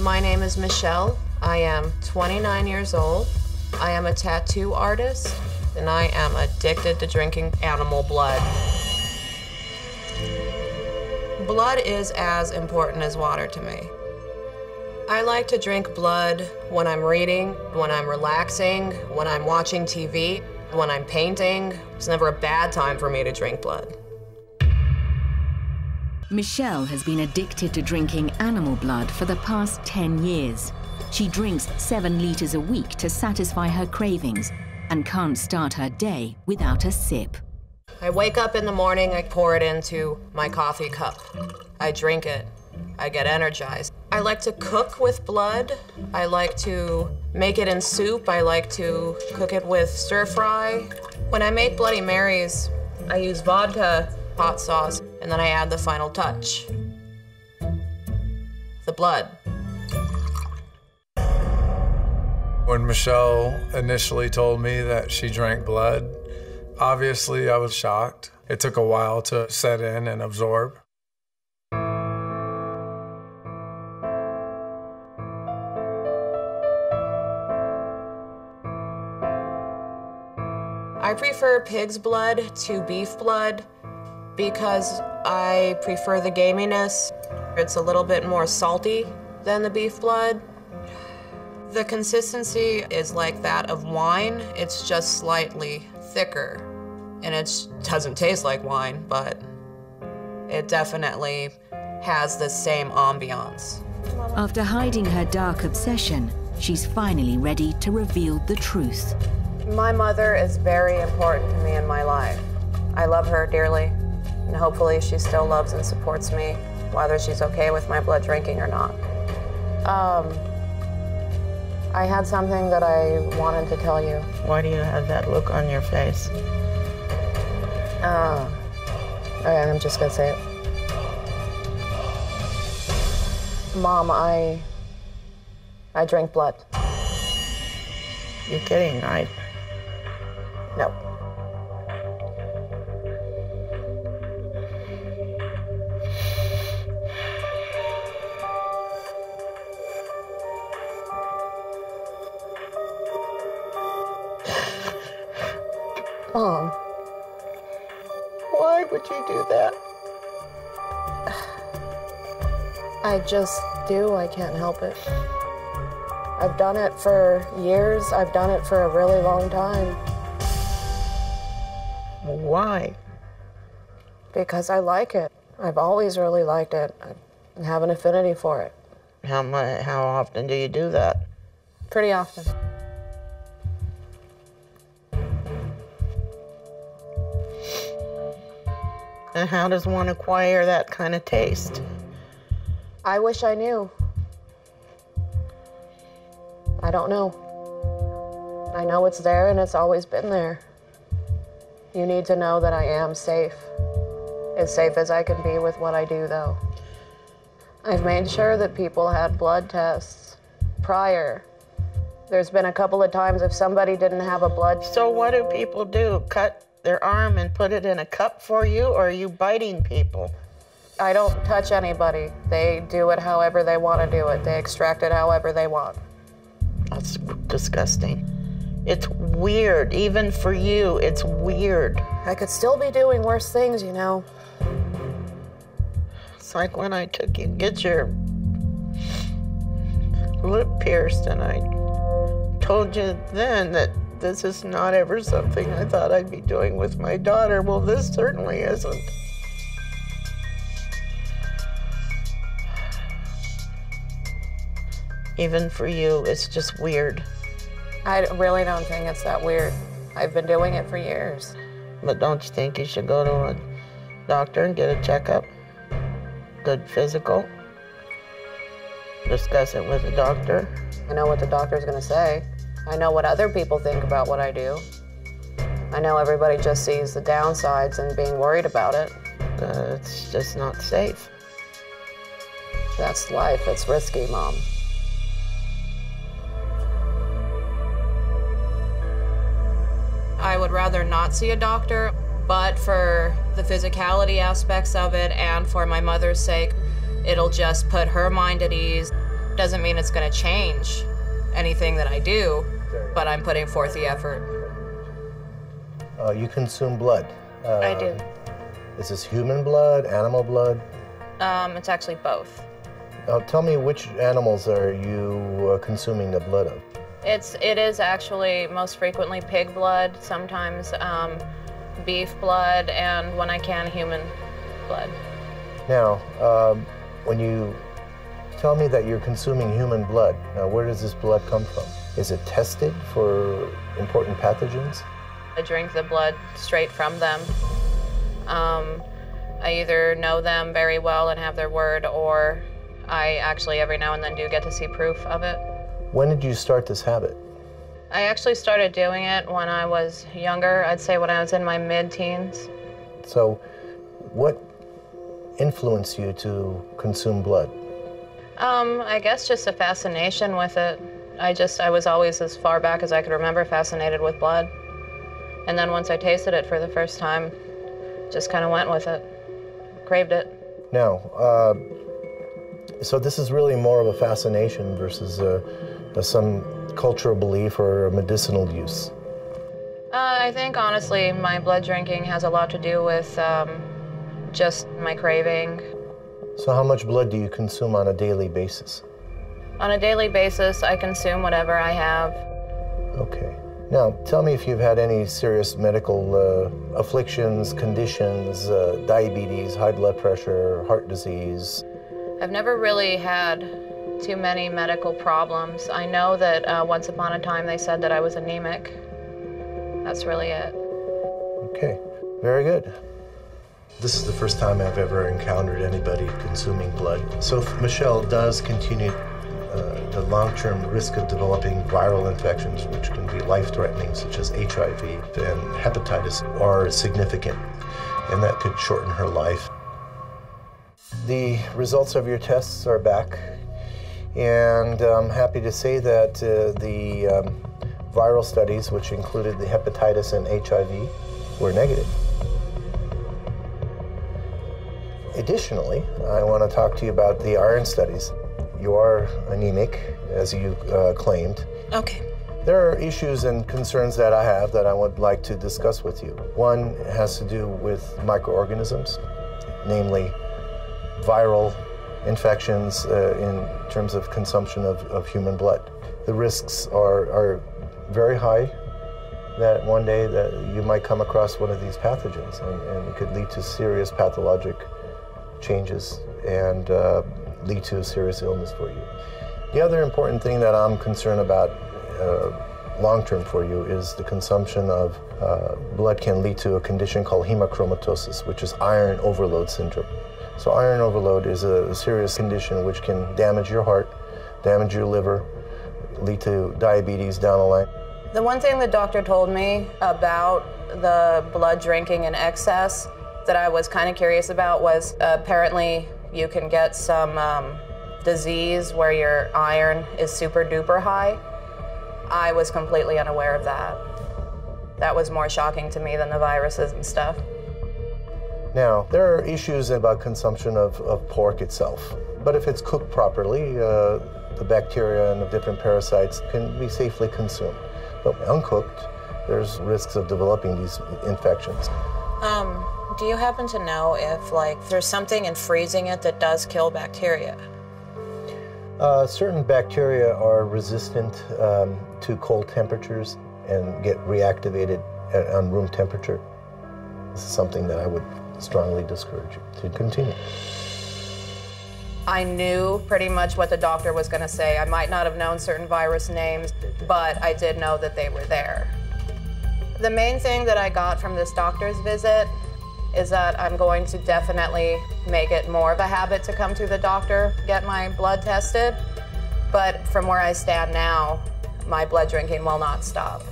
My name is Michelle. I am 29 years old. I am a tattoo artist, and I am addicted to drinking animal blood. Blood is as important as water to me. I like to drink blood when I'm reading, when I'm relaxing, when I'm watching TV, when I'm painting. It's never a bad time for me to drink blood. Michelle has been addicted to drinking animal blood for the past 10 years. She drinks seven litres a week to satisfy her cravings and can't start her day without a sip. I wake up in the morning, I pour it into my coffee cup. I drink it. I get energized. I like to cook with blood. I like to make it in soup. I like to cook it with stir fry. When I make Bloody Marys, I use vodka, hot sauce, and then I add the final touch the blood. When Michelle initially told me that she drank blood, obviously I was shocked. It took a while to set in and absorb. I prefer pig's blood to beef blood because I prefer the gaminess. It's a little bit more salty than the beef blood. The consistency is like that of wine, it's just slightly thicker. And it doesn't taste like wine, but it definitely has the same ambiance. After hiding her dark obsession, she's finally ready to reveal the truth. My mother is very important to me in my life. I love her dearly, and hopefully she still loves and supports me, whether she's okay with my blood drinking or not. Um, I had something that I wanted to tell you. Why do you have that look on your face? Uh, okay, I'm just gonna say it. Mom, I I drank blood. You're kidding, right? No. Mom, Why would you do that? I just do. I can't help it. I've done it for years. I've done it for a really long time Why? because I like it. I've always really liked it. I have an affinity for it How much? How often do you do that? pretty often. And how does one acquire that kind of taste? I wish I knew. I don't know. I know it's there and it's always been there. You need to know that I am safe. As safe as I can be with what I do, though. I've made sure that people had blood tests prior. There's been a couple of times if somebody didn't have a blood. So what do people do? Cut their arm and put it in a cup for you, or are you biting people? I don't touch anybody. They do it however they want to do it. They extract it however they want. That's disgusting. It's weird, even for you. It's weird. I could still be doing worse things, you know. It's like when I took you get your lip pierced, and I told you then that this is not ever something I thought I'd be doing with my daughter. Well, this certainly isn't. Even for you, it's just weird. I really don't think it's that weird. I've been doing it for years. But don't you think you should go to a doctor and get a checkup? Good physical? Discuss it with a doctor? I know what the doctor's gonna say. I know what other people think about what I do. I know everybody just sees the downsides and being worried about it. Uh, it's just not safe. That's life. It's risky, Mom. I would rather not see a doctor, but for the physicality aspects of it and for my mother's sake, it'll just put her mind at ease. Doesn't mean it's going to change anything that I do, but I'm putting forth the effort. Uh, you consume blood. Uh, I do. Is this human blood, animal blood? Um, it's actually both. Now, tell me which animals are you uh, consuming the blood of? It's it is actually most frequently pig blood, sometimes um, beef blood, and when I can, human blood. Now, um, when you tell me that you're consuming human blood, now where does this blood come from? Is it tested for important pathogens? I drink the blood straight from them. Um, I either know them very well and have their word, or I actually every now and then do get to see proof of it. When did you start this habit? I actually started doing it when I was younger. I'd say when I was in my mid teens. So, what influenced you to consume blood? Um, I guess just a fascination with it. I just, I was always as far back as I could remember fascinated with blood. And then once I tasted it for the first time, just kind of went with it, craved it. Now, uh, so this is really more of a fascination versus uh, uh, some cultural belief or medicinal use. Uh, I think honestly, my blood drinking has a lot to do with um, just my craving. So, how much blood do you consume on a daily basis? On a daily basis, I consume whatever I have. Okay. Now, tell me if you've had any serious medical uh, afflictions, conditions, uh, diabetes, high blood pressure, heart disease. I've never really had too many medical problems. I know that uh, once upon a time they said that I was anemic. That's really it. Okay, very good. This is the first time I've ever encountered anybody consuming blood. So if Michelle does continue uh, the long-term risk of developing viral infections, which can be life-threatening, such as HIV and hepatitis, are significant, and that could shorten her life. The results of your tests are back, and I'm happy to say that uh, the um, viral studies, which included the hepatitis and HIV, were negative. Additionally, I want to talk to you about the iron studies. You are anemic, as you uh, claimed. Okay. There are issues and concerns that I have that I would like to discuss with you. One has to do with microorganisms, namely viral infections uh, in terms of consumption of, of human blood. The risks are, are very high that one day that you might come across one of these pathogens and, and it could lead to serious pathologic changes and uh, lead to a serious illness for you. The other important thing that I'm concerned about uh, long term for you is the consumption of uh, blood can lead to a condition called hemochromatosis, which is iron overload syndrome. So, iron overload is a serious condition which can damage your heart, damage your liver, lead to diabetes down the line. The one thing the doctor told me about the blood drinking in excess that I was kind of curious about was apparently you can get some um, disease where your iron is super duper high. I was completely unaware of that. That was more shocking to me than the viruses and stuff. Now, there are issues about consumption of, of pork itself, but if it's cooked properly, uh, the bacteria and the different parasites can be safely consumed. But uncooked, there's risks of developing these infections. Um, do you happen to know if like there's something in freezing it that does kill bacteria? Uh, certain bacteria are resistant um, to cold temperatures and get reactivated at, on room temperature. This is something that I would strongly discourage you to continue. I knew pretty much what the doctor was going to say. I might not have known certain virus names, but I did know that they were there. The main thing that I got from this doctor's visit is that I'm going to definitely make it more of a habit to come to the doctor, get my blood tested. But from where I stand now, my blood drinking will not stop.